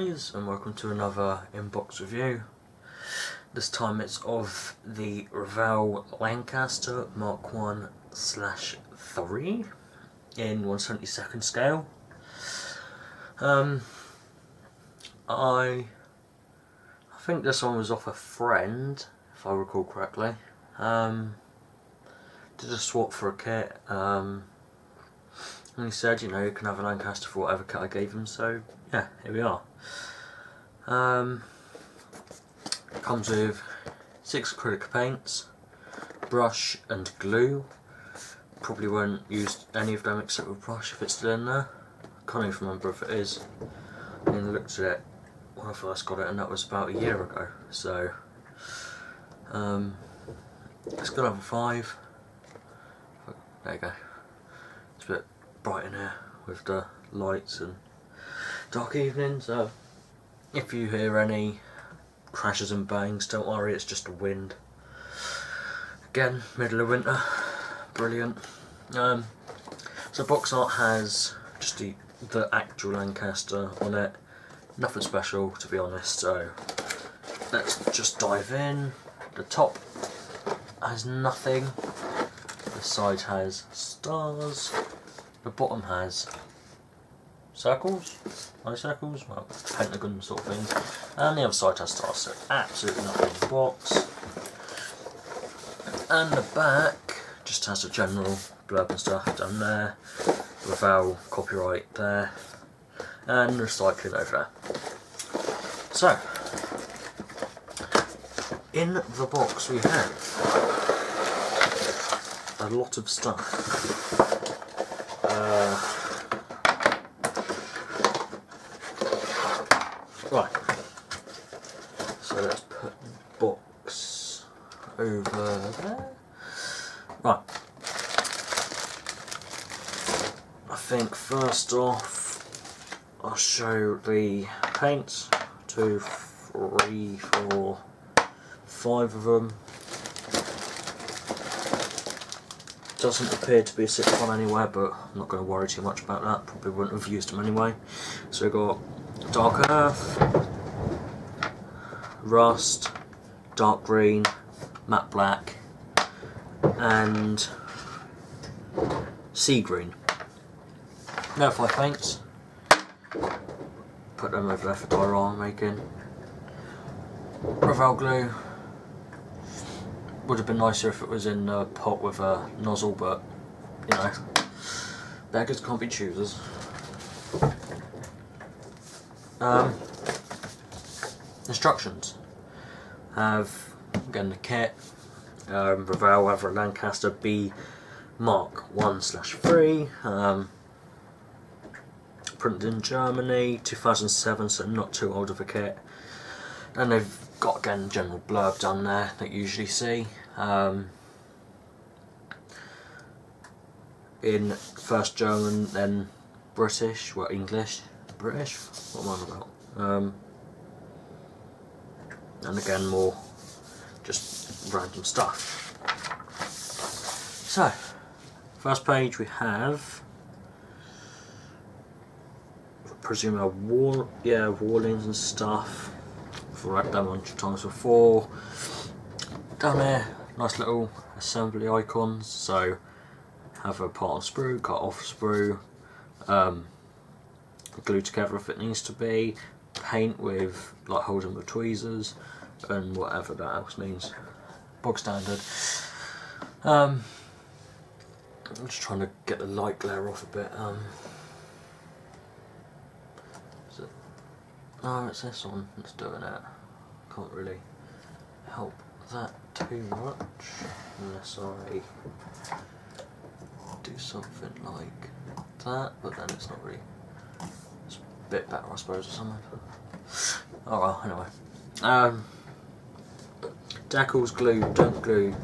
guys and welcome to another inbox review. This time it's of the Revell Lancaster Mark 1 slash 3 in 172nd scale. Um, I, I think this one was off a friend, if I recall correctly. Um, did a swap for a kit. Um, and he said, you know, you can have a Lancaster for whatever kit I gave him, so yeah, here we are. Um, comes with six acrylic paints, brush and glue. Probably won't use any of them except with brush if it's still in there. I can't even remember if it is. I mean, looked at it when I first got it and that was about a year ago, so um, it's got over five. There you go. It's a bit bright in here with the lights and dark evening so if you hear any crashes and bangs don't worry it's just the wind. Again middle of winter brilliant. Um, so box art has just the, the actual Lancaster on it. Nothing special to be honest so let's just dive in. The top has nothing. The side has stars. The bottom has circles, no circles, well, pentagon sort of things, and the other side has stars, so absolutely nothing in the box. And the back just has a general blurb and stuff down there, Revell copyright there, and recycling over there. So, in the box we have a lot of stuff. Uh, right. So let's put box over there. Right. I think first off I'll show the paints. Two, three, four, five of them. doesn't appear to be a sitcom anywhere but I'm not going to worry too much about that probably wouldn't have used them anyway so we've got Dark Earth Rust Dark Green Matte Black and Sea Green no five paints put them over there for diorama making. Revell glue. Would have been nicer if it was in a pot with a nozzle, but you know, beggars can't be choosers. Um, instructions. Have again the kit, um, Revell a Lancaster B Mark 1 slash 3, um, printed in Germany, 2007, so not too old of a kit. And they've got again general blurb down there that you usually see. Um, in first German, then British, well English, British, what am I about? Um, and again more just random stuff. So, first page we have, I presume a wall, yeah, wallings and stuff. I've read them a bunch of times before. Down there, nice little assembly icons. So have a part on sprue, cut off sprue, um, glue together if it needs to be, paint with like holding the tweezers and whatever that else means. Bog standard. Um, I'm just trying to get the light glare off a bit. Um, it, oh, it's this one that's doing it. Can't really help that too much unless I do something like that, but then it's not really, it's a bit better I suppose or something. Oh well, anyway. Um, Decals glue, don't glue,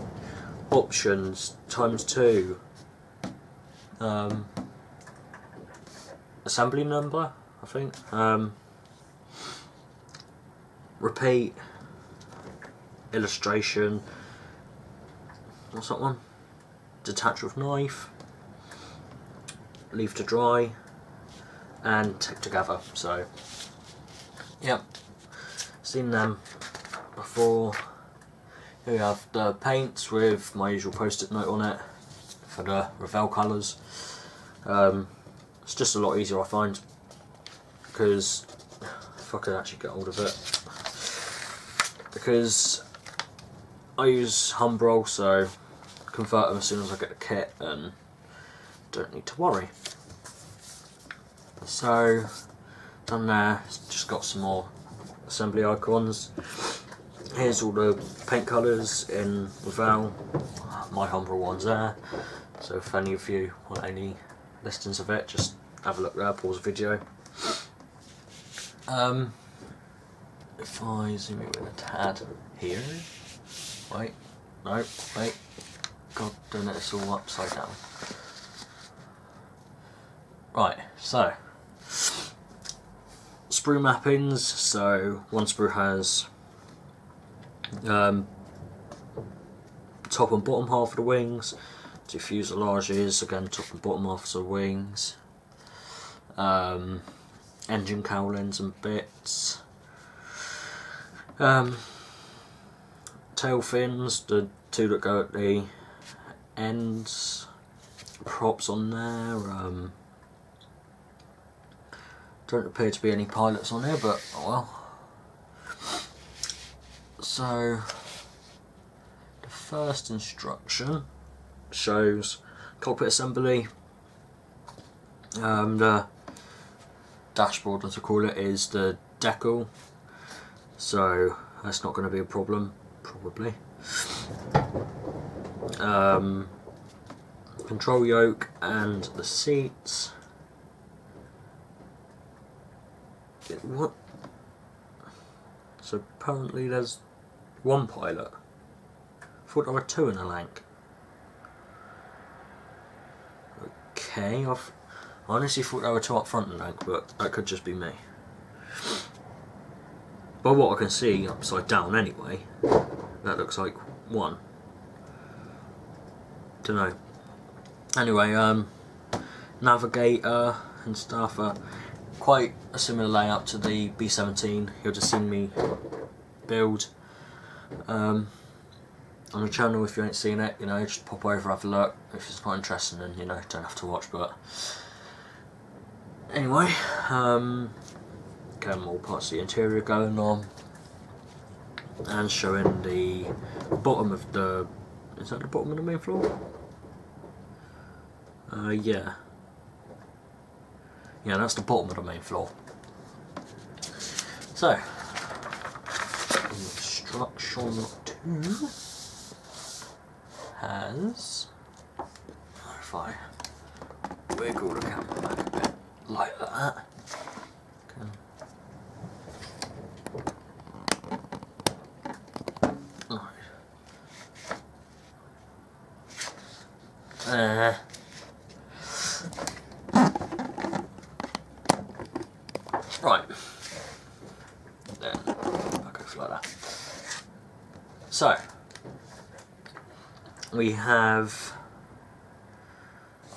options times two, um, assembly number I think, um, repeat, illustration, what's that one? Detach with knife, leave to dry, and tape together. So yeah, seen them before. Here we have the paints with my usual post-it note on it for the Revell colours. Um, it's just a lot easier I find because if I could actually get hold of it because I use Humbrol so convert them as soon as I get the kit and don't need to worry. So done there, just got some more assembly icons. Here's all the paint colours in Revell, my Humbrol ones there. So if any of you want any listings of it, just have a look there, pause the video. Um, if I zoom in a tad here, wait, no, wait, god damn it, it's all upside down. Right, so, sprue mappings, so one sprue has um, top and bottom half of the wings, two fuselages, again top and bottom half of the wings, um, engine cowlings and bits, um, tail fins, the two that go at the ends, props on there, um, don't appear to be any pilots on here but oh well. So the first instruction shows cockpit assembly. Um, the dashboard, as I call it, is the decal, so that's not going to be a problem, probably. Um, control yoke and the seats. What? So apparently there's one pilot. I thought there were two in a Lanc. Okay, I've I honestly thought there were two up front in the Lanc, but that could just be me. But what I can see upside down anyway, that looks like one. Don't know. Anyway, um, navigator and stuff. are quite a similar layout to the B17 you'll just seen me build um, on the channel if you ain't seen it you know just pop over have a look if it's not interesting then you know don't have to watch but anyway um, again more parts of the interior going on. And showing the bottom of the is that the bottom of the main floor? Uh, yeah. Yeah, that's the bottom of the main floor. So, instruction two has, if I wiggle the camera back a bit. Like that, Uh, Right. Then I'll go like that. So we have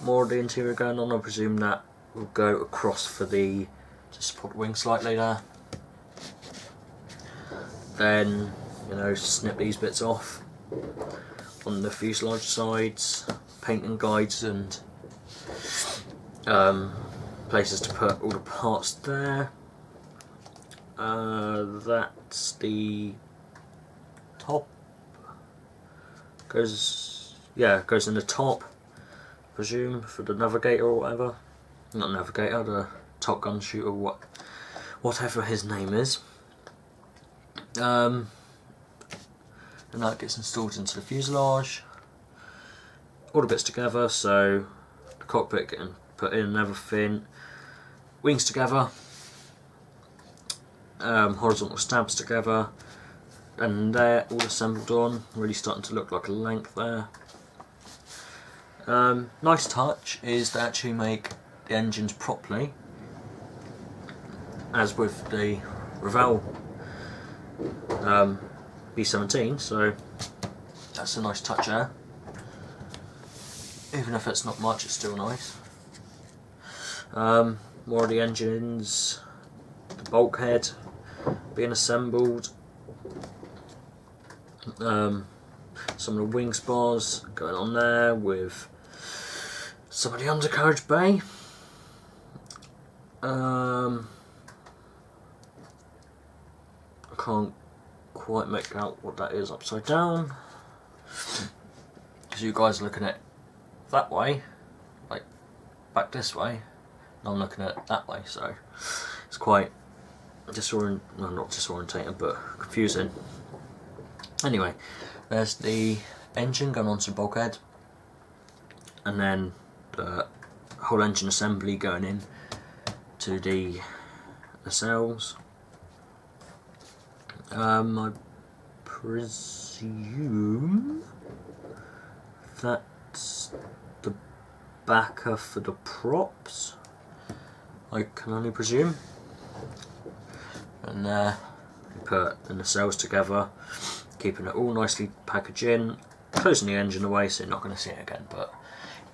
more of the interior going on. I presume that will go across for the to support wing slightly there. Then you know snip these bits off on the fuselage sides, painting guides and um, places to put all the parts there. Uh, that's the top. Goes, yeah, goes in the top. Presume for the navigator or whatever. Not navigator, the Top Gun shooter, what, whatever his name is. Um, and that gets installed into the fuselage. All the bits together, so the cockpit getting put in and everything. Wings together, um, horizontal stabs together and they're all assembled on, really starting to look like a length there. Um, nice touch is to actually make the engines properly, as with the Revell um, B17, so that's a nice touch there. Even if it's not much, it's still nice. Um, more of the engines, the bulkhead, being assembled. Um, some of the wing spars going on there with some of the undercarriage bay. Um, I can't quite make out what that is upside down. Because you guys are looking at that way, like back this way, and I'm looking at that way, so it's quite disorient, well not disorientating, but confusing. Anyway, there's the engine going onto the bulkhead, and then the whole engine assembly going in to the, cells. Um, I presume that's the backer for the props. I can only presume. And there, uh, put the cells together, keeping it all nicely packaged in, closing the engine away so you're not going to see it again, but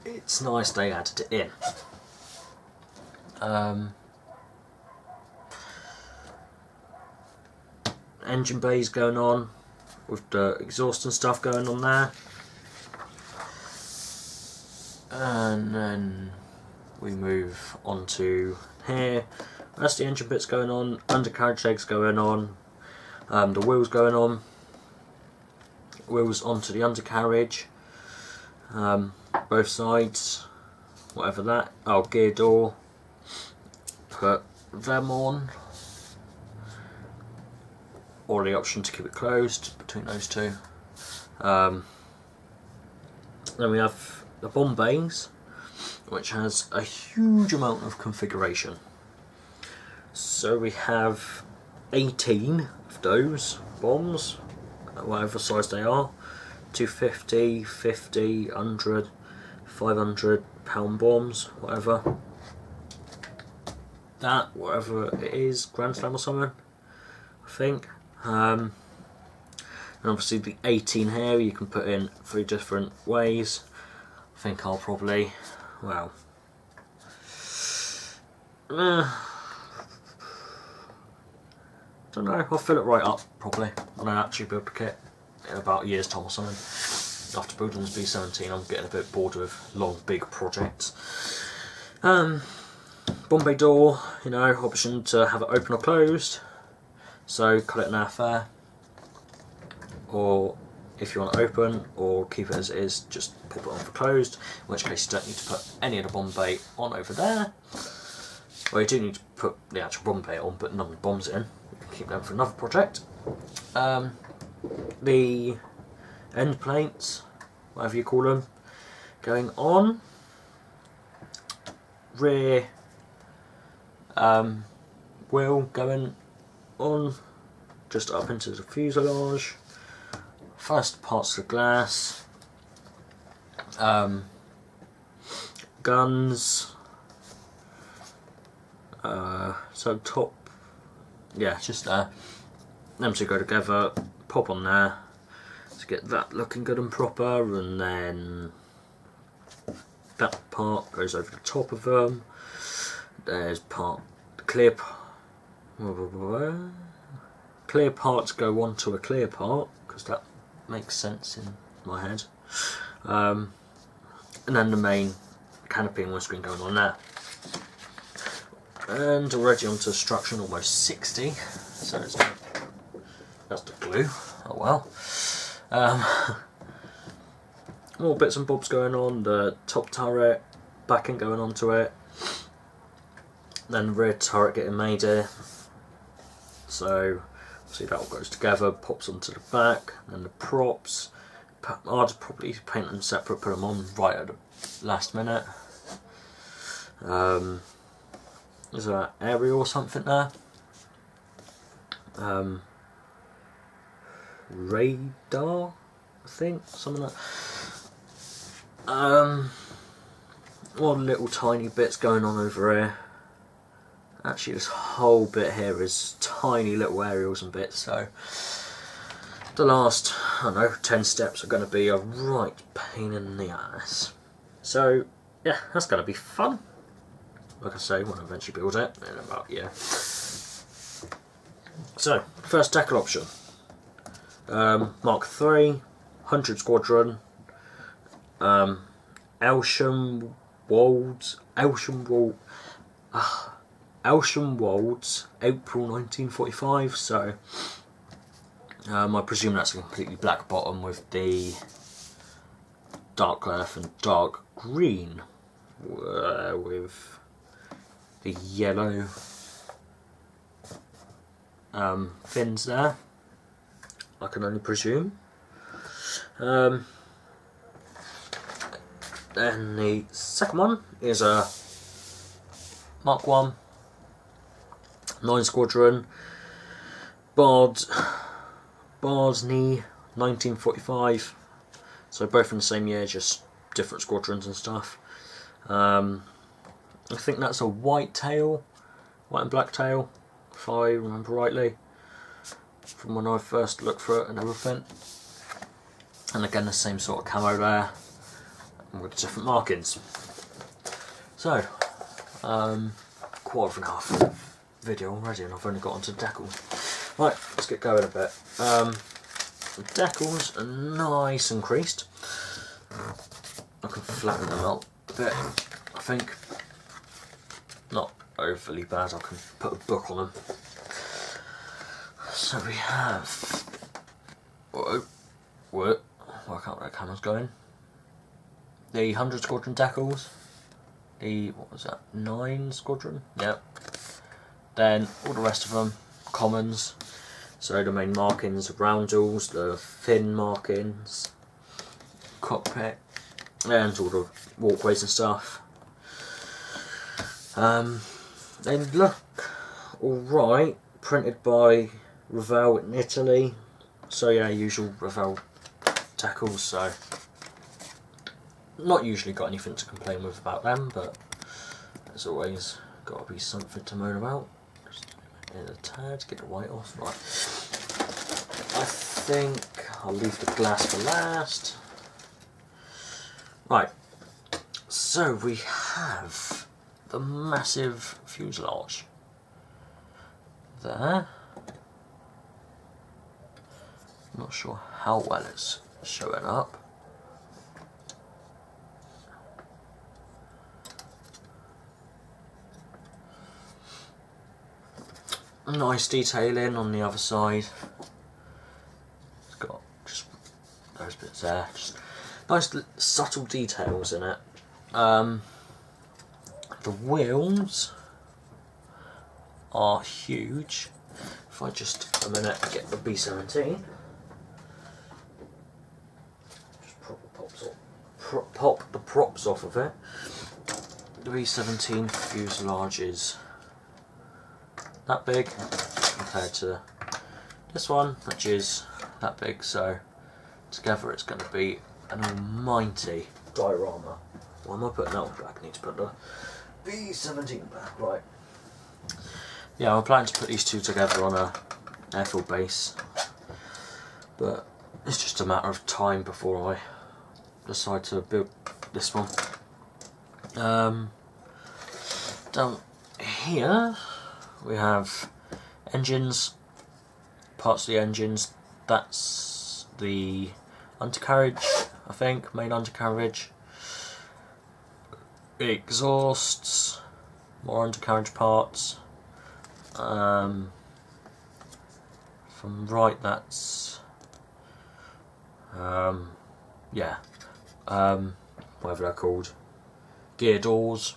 it's nice they added it in. Um, engine bays going on with the exhaust and stuff going on there. And then we move on to here. That's the engine bits going on, undercarriage legs going on, um, the wheels going on, wheels onto the undercarriage, um, both sides, whatever that, oh gear door, put them on, or the option to keep it closed between those two. Um, then we have the bomb bays, which has a huge amount of configuration. So we have 18 of those bombs, whatever size they are, 250, 50, 100, 500 pound bombs, whatever. That, whatever it is, Grand Slam or something, I think. Um, and obviously the 18 here you can put in three different ways. I think I'll probably, well, uh, don't know, I'll fill it right up probably I actually build kit in about a year's time or something. After building this B17 I'm getting a bit bored with long big projects. Um, bomb bay door, you know, option to have it open or closed. So cut it in half there, or if you want to open or keep it as it is, just pop it on for closed, in which case you don't need to put any of the bomb bait on over there. Well, you do need to put the actual bomb bait on, but none of the bombs in. You can keep them for another project. Um, the end plates, whatever you call them, going on. Rear um, wheel going on just up into the fuselage first parts of glass um, guns uh, so top yeah just there them two go together pop on there to get that looking good and proper and then that part goes over the top of them there's part clear clear parts go onto a clear part because that makes sense in my head. Um, and then the main canopy and windscreen going on there. And already onto structure almost 60 so it's that's the glue oh well um, more bits and bobs going on the top turret backing going onto it then the rear turret getting made here so see that all goes together, pops onto the back, and the props. I'd probably paint them separate, put them on right at the last minute. Um, is there an aerial or something there? Um, radar, I think, something like Um, one little tiny bits going on over here. Actually this whole bit here is tiny little aerials and bits so the last, I don't know, 10 steps are going to be a right pain in the ass. So yeah, that's going to be fun. Like I say, when I eventually build it in about, yeah. So, first decal option. Um, Mark III, 100 Squadron, um, Elsham Wolds, Elsham Wolds, uh, Elsham Wolds, April 1945. So, um, I presume that's a completely black bottom with the dark earth and dark green uh, with the yellow um, fins there. I can only presume. Um, then the second one is a Mark 1 9 Squadron Bard Bardney 1945 so both in the same year just different squadrons and stuff. Um, I think that's a white tail white and black tail if I remember rightly from when I first looked for it and everything and again the same sort of camo there with different markings. So, um, quarter and a half video already and I've only got onto decals. Right, let's get going a bit. Um, the decals are nice and creased. I can flatten them out a bit, I think. Not overly bad, I can put a book on them. So we have... Whoa, work out where the camera's going the 100 Squadron decals. the, what was that, 9 Squadron? Yep. Then all the rest of them, commons, so the main markings, roundels, the fin markings, cockpit, and all the walkways and stuff. Um, they look alright, printed by Revell in Italy, so yeah, usual Revell decals, so not usually got anything to complain with about them, but as always, got to be something to moan about. Just in a tad, to get the white off. Right. I think I'll leave the glass for last. Right. So we have the massive fuselage there. Not sure how well it's showing up. nice detailing on the other side. It's got just those bits there, just nice subtle details in it. Um, the wheels are huge. If I just a minute get the B17, just pop the props off, pop the props off of it. The B17 fuselage is that big compared to this one which is that big so together it's going to be an almighty diorama. Why am I putting that one back? I need to put the B17 back, right. Yeah, I'm planning to put these two together on a airfield base but it's just a matter of time before I decide to build this one. Um, down here we have engines, parts of the engines, that's the undercarriage, I think, main undercarriage, exhausts, more undercarriage parts, um, from right that's, um, yeah, um, whatever they're called, gear doors,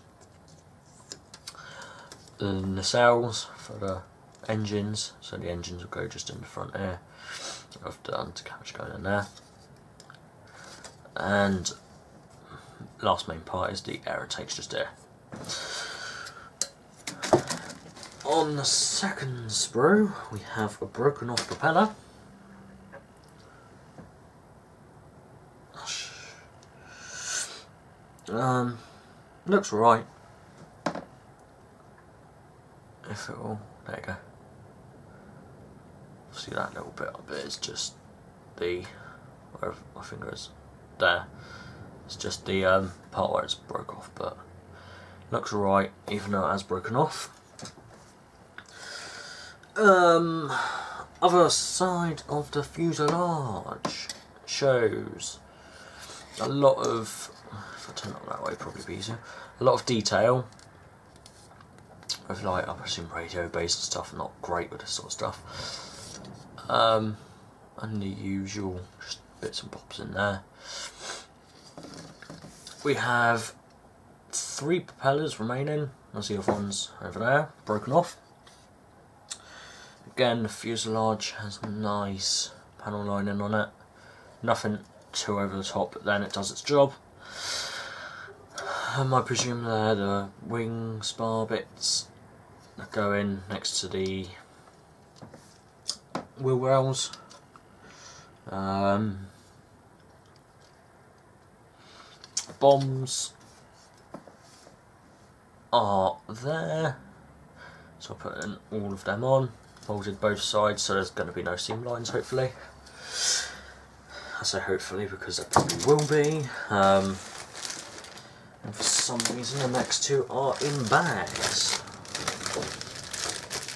the nacelles for the engines, so the engines will go just in the front here of the undercarriage going in there. And last main part is the air intakes just there. On the second sprue we have a broken off propeller. Um, looks right if it will, there you go. See that little bit of it is just the, where my finger is, there. It's just the um, part where it's broke off, but looks alright even though it has broken off. Um, other side of the fuselage shows a lot of, if I turn it that way probably be easier, a lot of detail with like, I presume radio based stuff, not great with this sort of stuff. Um, and the usual just bits and bobs in there. We have three propellers remaining, as the other ones over there, broken off. Again, the fuselage has nice panel lining on it. Nothing too over the top, but then it does its job. Um, I presume they're the wing spar bits that go in next to the wheel wells. Um, bombs are there. So I put in all of them on, folded both sides so there's going to be no seam lines hopefully. I say hopefully because there probably will be. Um, and for some reason the next two are in bags.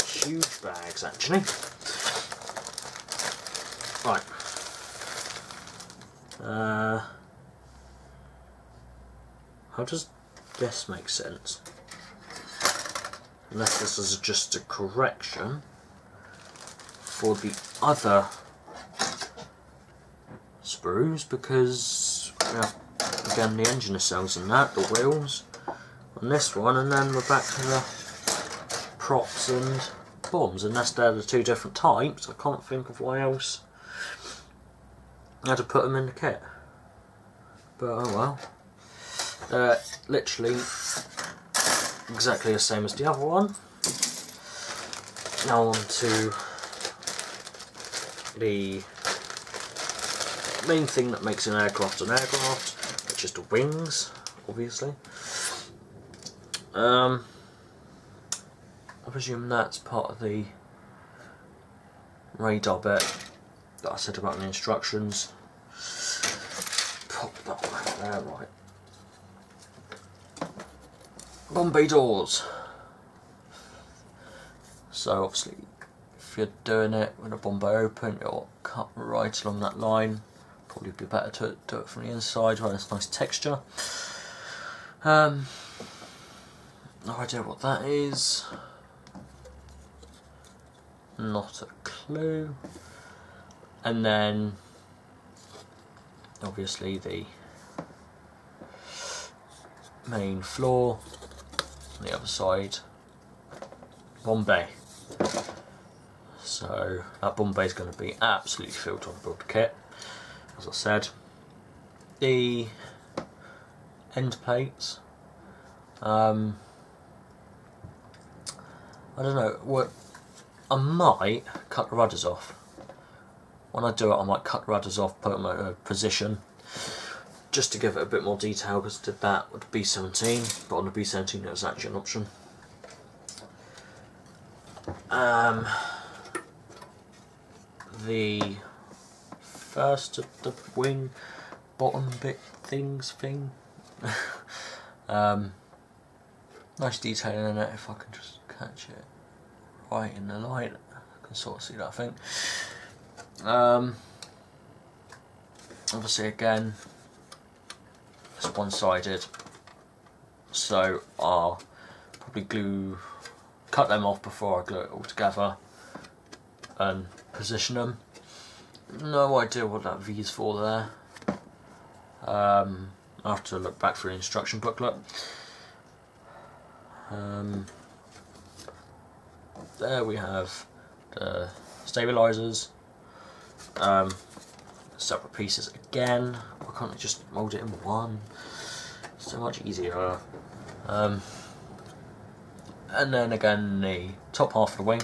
Huge bags actually. Right. Uh, how does this make sense? Unless this is just a correction for the other sprues because we have again the engine nacelles and that, the wheels on this one and then we're back to the props and bombs unless they're the two different types I can't think of why else. I had to put them in the kit. But oh well. They're literally exactly the same as the other one. Now on to the main thing that makes an aircraft an aircraft, the wings, obviously. Um, I presume that's part of the radar bit that I said about the instructions. Pop that back there, right. bomb bay doors. So obviously, if you're doing it with a bomb bay open, you'll cut right along that line probably be better to do it from the inside where it's nice texture. Um, no idea what that is. Not a clue. And then obviously the main floor on the other side bomb bay so that bomb bay is going to be absolutely filled on the kit as I said. The end plates, um, I don't know, what I might cut the rudders off. When I do it I might cut the rudders off, put them in a position just to give it a bit more detail because I did that with the B17 but on the B17 it was actually an option. Um, the first of the wing bottom bit things thing. um, nice detail in it if I can just catch it right in the light. I can sort of see that I think. Um, obviously again it's one-sided so I'll probably glue cut them off before I glue it all together and position them no idea what that V is for there. Um, I have to look back through the instruction booklet. Um, there we have the stabilizers. Um, separate pieces again. Why can't I just mold it in one? So much easier. Um, and then again the top half of the wing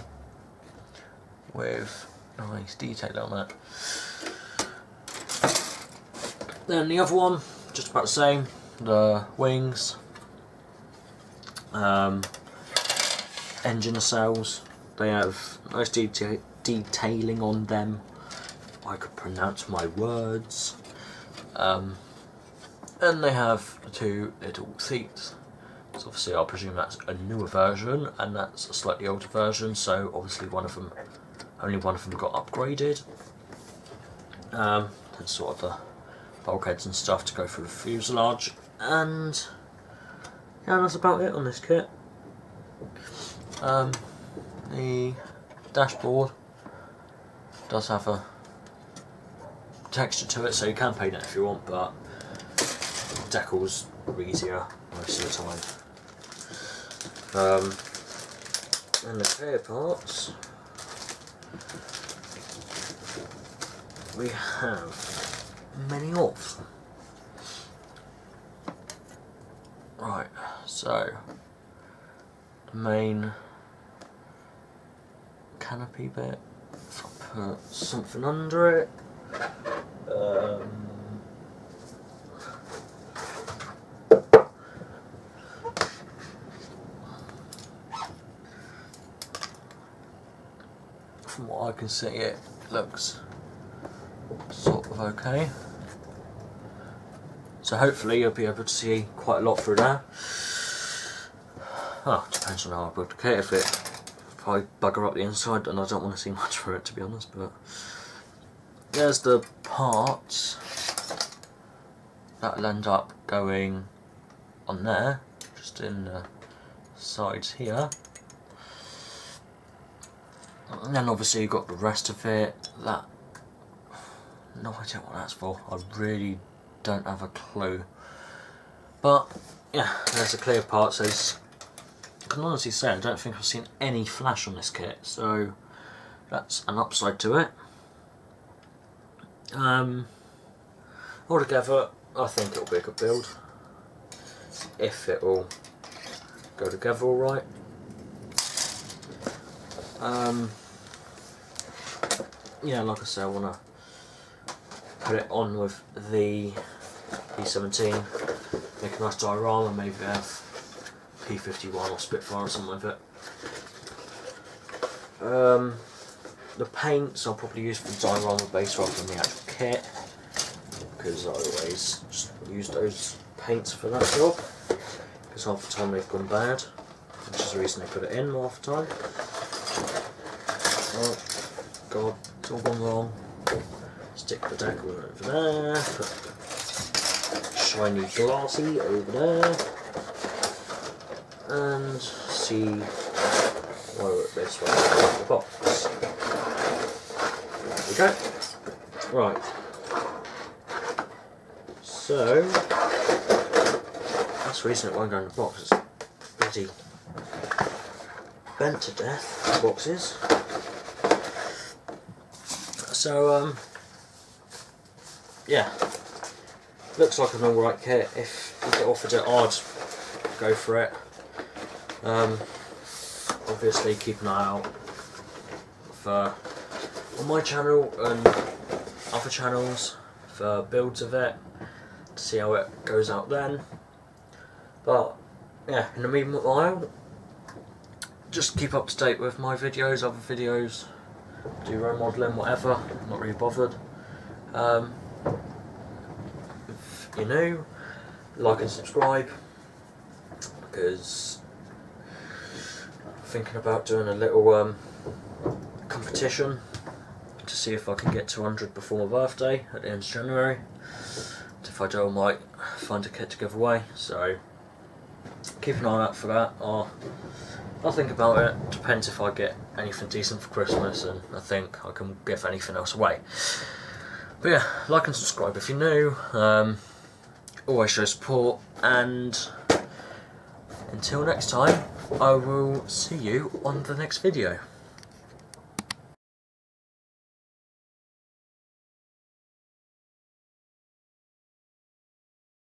with nice detail on that. Then the other one, just about the same, the wings, um, engine nacelles, they have nice deta detailing on them, I could pronounce my words, um, and they have two little seats. So obviously I presume that's a newer version and that's a slightly older version so obviously one of them, only one of them got upgraded. Um, and sort of the bulkheads and stuff to go through the fuselage and yeah that's about it on this kit. Um, the dashboard does have a texture to it so you can paint it if you want but decals are easier most of the time. Um, and the clear parts we have many of. Right, so the main canopy bit, if I put something under it, um, from what I can see it looks of okay. So hopefully you'll be able to see quite a lot through there. Oh, depends on how I build the kit. If, it, if I bugger up the inside then I don't want to see much through it to be honest. But there's the parts that'll end up going on there, just in the sides here. And then obviously you've got the rest of it, that, no idea what that's for, I really don't have a clue. But, yeah, there's a clear part, so I can honestly say I don't think I've seen any flash on this kit, so that's an upside to it. Um, altogether, I think it'll be a good build. If it will go together alright. Um, yeah, like I say, I want to put it on with the B17, make a nice diorama, maybe have P51 or Spitfire or something with it. Um, the paints I'll probably use for diorama base rather than the actual kit, because I always just use those paints for that job, because half the time they've gone bad, which is the reason they put it in half the time. Oh, God, it's all gone wrong. Stick the deck over there, put shiny glassy over there, and see where this one in the box. There we go. Right. So, that's the reason it won't go in the box. It's bloody bent to death, the boxes. So, um, yeah, looks like an alright kit. If you get offered it, I'd go for it. Um, obviously, keep an eye out for on my channel and other channels for builds of it to see how it goes out then. But yeah, in the meanwhile, just keep up to date with my videos, other videos, do road modelling, whatever, I'm not really bothered. Um, if you're new, like and subscribe, because I'm thinking about doing a little um, competition to see if I can get 200 before my birthday at the end of January. If I do, I might find a kit to give away, so keep an eye out for that. I'll, I'll think about it, depends if I get anything decent for Christmas and I think I can give anything else away. But yeah, like and subscribe if you're new, um, always show support and until next time I will see you on the next video.